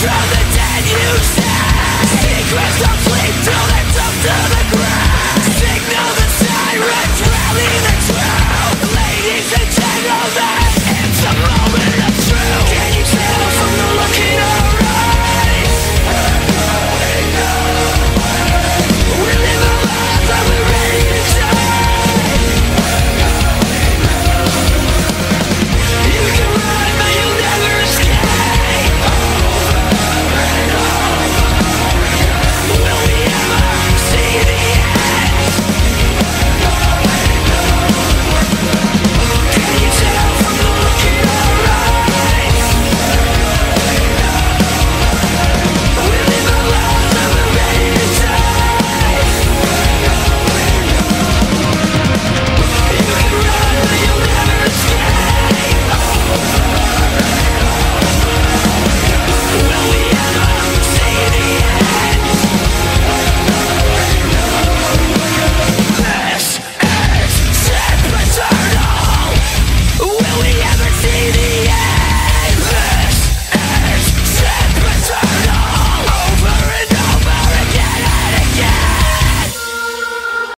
from the dead you say.